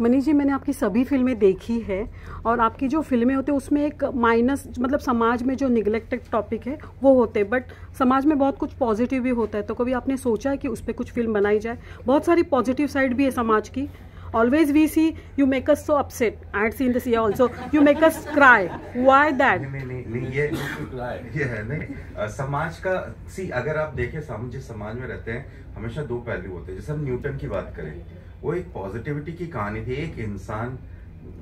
मनीष जी मैंने आपकी सभी फ़िल्में देखी है और आपकी जो फ़िल्में होती है उसमें एक माइनस मतलब समाज में जो निगलेक्टेड टॉपिक है वो होते हैं। बट समाज में बहुत कुछ पॉजिटिव भी होता है। तो कभी आपने सोचा है कि उस पर कुछ फ़िल्म बनाई जाए? बहुत सारी पॉजिटिव साइड भी है समाज की। Us so upset. I had seen this year also. You make us cry. Why that? नहीं नहीं नहीं नहीं, ये ये है नहीं समाज का सी अगर आप देखें हम जिस समाज में रहते हैं हमेशा दो पहलू होते हैं। जैसे हम न्यूटन की बात करें वो एक पॉजिटिविटी की कहानी थी, एक इंसान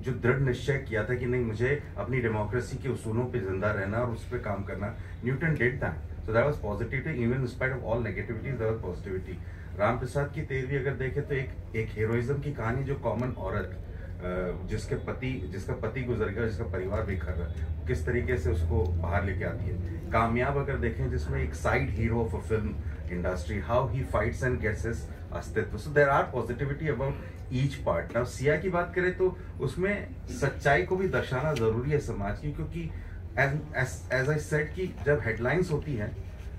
जो दृढ़ निश्चय किया था कि नहीं, मुझे अपनी डेमोक्रेसी के उसूलों पे ज़िंदा रहना और उस पर काम करना। न्यूटन डिड था so that was positivity even in spite of all negativities that was positivity Ram Prasad की तेरवी अगर देखें तो एक एक हीरोइज्म की कहानी जो कॉमन औरत जिसके पति, जिसका पति गुजर गया, जिसका परिवार बिखर रहा है किस तरीके से उसको बाहर लेके आती है? कामयाब अगर देखें जिसमें एक side hero of a film industry how he fights and gets अस्तित्व। So there are positivity about each part now Siya की बात करें तो उसमें सच्चाई को भी दर्शाना ज़रूरी है समाज की, क्योंकि एज आई सेड कि जब हेडलाइंस होती हैं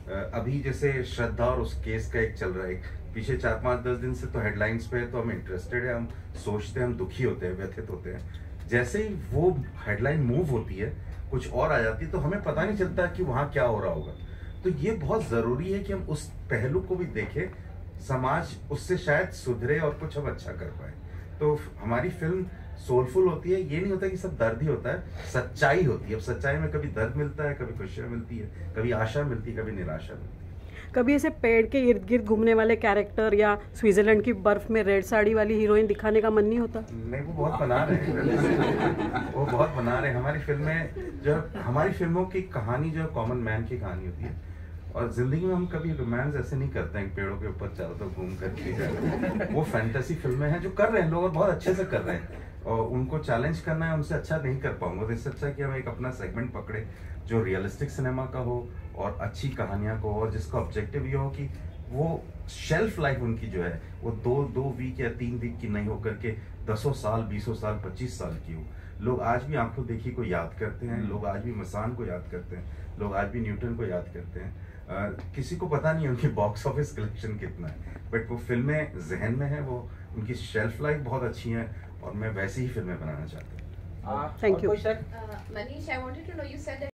अभी जैसे श्रद्धा और उस केस का एक चल रहा है पीछे चार पाँच दस दिन से तो हेडलाइंस पे है तो हम इंटरेस्टेड है, हम सोचते हैं, हम दुखी होते हैं, व्यथित होते हैं। जैसे ही वो हेडलाइन मूव होती है, कुछ और आ जाती है तो हमें पता नहीं चलता कि वहाँ क्या हो रहा होगा। तो ये बहुत ज़रूरी है कि हम उस पहलू को भी देखें, समाज उससे शायद सुधरे और कुछ हम अच्छा कर पाए। तो हमारी फ़िल्म सोलफुल होती है ये नहीं होता कि सब दर्द ही होता है सच्चाई होती है। अब सच्चाई में कभी दर्द मिलता है कभी खुशियाँ मिलती है कभी आशा मिलती है कभी निराशा मिलती है। कभी ऐसे पेड़ के इर्द गिर्द घूमने वाले कैरेक्टर या स्विट्जरलैंड की बर्फ़ में रेड साड़ी वाली हीरोइन दिखाने का मन नहीं होता? नहीं वो बहुत बना रहे हैं। वो बहुत बना रहे हैं। हमारी फ़िल्में जो हमारी फ़िल्मों की कहानी जो कॉमन मैन की कहानी होती है और ज़िंदगी में हम कभी रोमांस ऐसे नहीं करते हैं पेड़ों के ऊपर चारों तरफ़ घूम कर वो फैंटेसी फ़िल्में हैं जो कर रहे हैं लोग और बहुत अच्छे से कर रहे हैं। और उनको चैलेंज करना है उनसे अच्छा नहीं कर पाऊँगा। तो इससे अच्छा कि हम एक अपना सेगमेंट पकड़े जो रियलिस्टिक सिनेमा का हो और अच्छी कहानियाँ को और जिसका ऑब्जेक्टिव ये हो कि वो शेल्फ लाइफ उनकी जो है वो दो दो वीक या तीन वीक की नहीं होकर के दसों साल बीसों साल पच्चीस साल की हो। लोग आज भी आँखों देखी को याद करते हैं लोग आज भी मसान को याद करते हैं लोग आज भी न्यूटन को याद करते हैं। अ, किसी को पता नहीं उनकी बॉक्स ऑफ़िस कलेक्शन कितना है बट वो फ़िल्में जहन में है वो उनकी शेल्फ लाइफ बहुत अच्छी है और मैं वैसे ही फ़िल्में बनाना चाहता हूँ। Thank you Manish I wanted